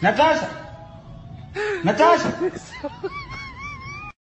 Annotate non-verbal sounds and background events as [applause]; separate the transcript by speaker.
Speaker 1: Natasha! Natasha! [laughs]